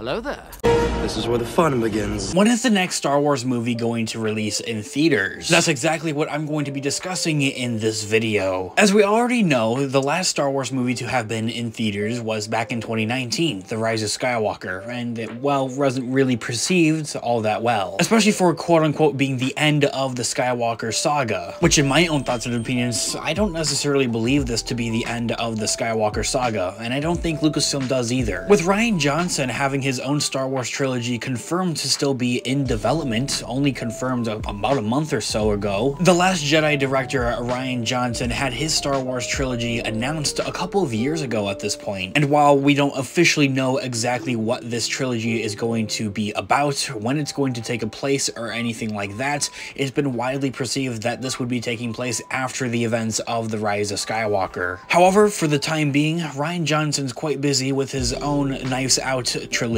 Hello there. This is where the fun begins. When is the next Star Wars movie going to release in theaters? That's exactly what I'm going to be discussing in this video. As we already know, the last Star Wars movie to have been in theaters was back in 2019, The Rise of Skywalker, and it, well, wasn't really perceived all that well. Especially for quote-unquote being the end of the Skywalker saga, which in my own thoughts and opinions, I don't necessarily believe this to be the end of the Skywalker saga, and I don't think Lucasfilm does either. With Rian Johnson having his own Star Wars trilogy confirmed to still be in development, only confirmed about a month or so ago. The Last Jedi director Rian Johnson had his Star Wars trilogy announced a couple of years ago at this point. And while we don't officially know exactly what this trilogy is going to be about, when it's going to take a place or anything like that, it's been widely perceived that this would be taking place after the events of The Rise of Skywalker. However, for the time being, Rian Johnson's quite busy with his own Knives Out trilogy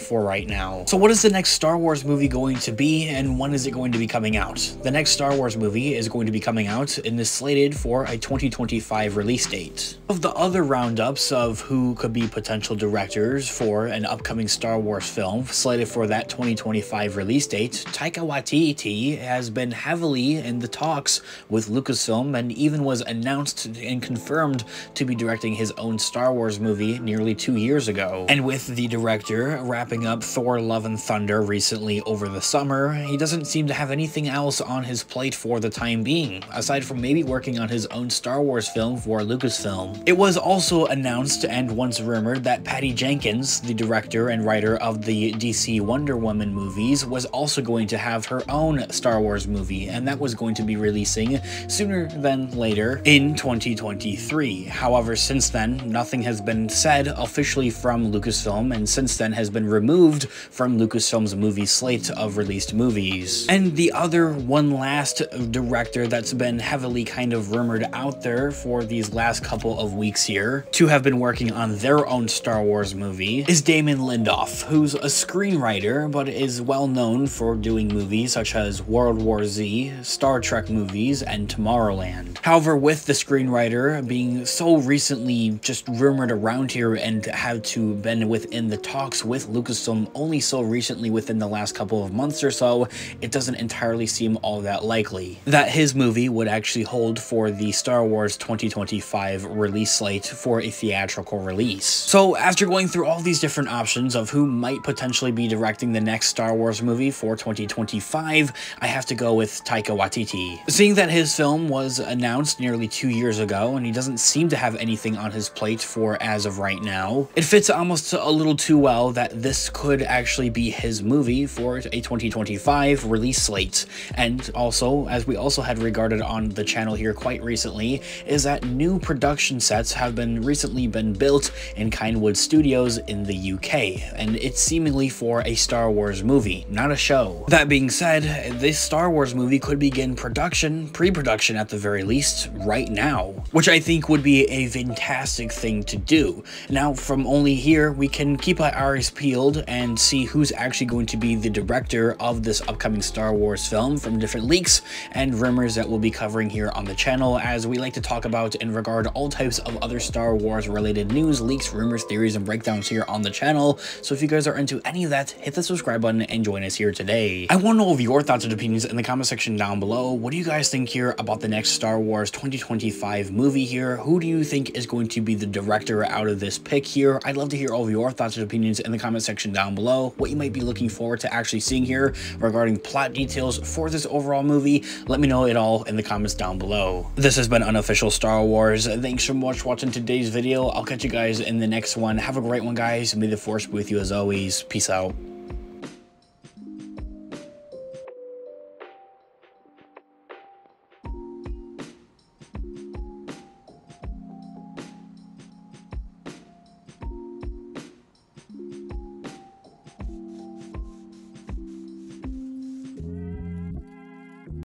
for right now. So what is the next Star Wars movie going to be and when is it going to be coming out? The next Star Wars movie is going to be coming out and is slated for a 2025 release date. Of the other roundups of who could be potential directors for an upcoming Star Wars film slated for that 2025 release date, Taika Waititi has been heavily in the talks with Lucasfilm and even was announced and confirmed to be directing his own Star Wars movie nearly two years ago. And with the director wrapping up Thor Love and Thunder recently over the summer, he doesn't seem to have anything else on his plate for the time being, aside from maybe working on his own Star Wars film for Lucasfilm. It was also announced and once rumored that Patty Jenkins, the director and writer of the DC Wonder Woman movies, was also going to have her own Star Wars movie, and that was going to be releasing sooner than later in 2023. However, since then, nothing has been said officially from Lucasfilm, and since then has been removed from Lucasfilm's movie slate of released movies. And the other one last director that's been heavily kind of rumored out there for these last couple of weeks here to have been working on their own Star Wars movie is Damon Lindelof, who's a screenwriter but is well known for doing movies such as World War Z, Star Trek movies, and Tomorrowland. However, with the screenwriter being so recently just rumored around here and have to been within the talks with Lucasfilm only so recently within the last couple of months or so, it doesn't entirely seem all that likely that his movie would actually hold for the Star Wars 2025 release slate for a theatrical release. So after going through all these different options of who might potentially be directing the next Star Wars movie for 2025, I have to go with Taika Waititi. Seeing that his film was announced nearly two years ago and he doesn't seem to have anything on his plate for as of right now, it fits almost a little too well that this could actually be his movie for a 2025 release slate. And also, as we also had regarded on the channel here quite recently, is that new production sets have been recently been built in Pinewood Studios in the UK, and it's seemingly for a Star Wars movie, not a show. That being said, this Star Wars movie could begin production, pre-production at the very least, right now, which I think would be a fantastic thing to do. Now, from only here, we can keep our eyes peeled and see who's actually going to be the director of this upcoming Star Wars film from different leaks and rumors that we'll be covering here on the channel as we like to talk about in regard all types of other Star Wars related news, leaks, rumors, theories, and breakdowns here on the channel. So if you guys are into any of that, hit the subscribe button and join us here today. I want to know of your thoughts and opinions in the comment section down below. What do you guys think here about the next Star Wars 2025 movie here? Who do you think is going to be the director out of this pick here? I'd love to hear all of your thoughts and opinions in the comment section down below. What you might be looking forward to actually seeing here regarding plot details for this overall movie. Let me know it all in the comments down below. This has been Unofficial Star Wars. Thanks so much for watching today's video. I'll catch you guys in the next one. Have a great one, guys. May the force be with you as always. Peace out.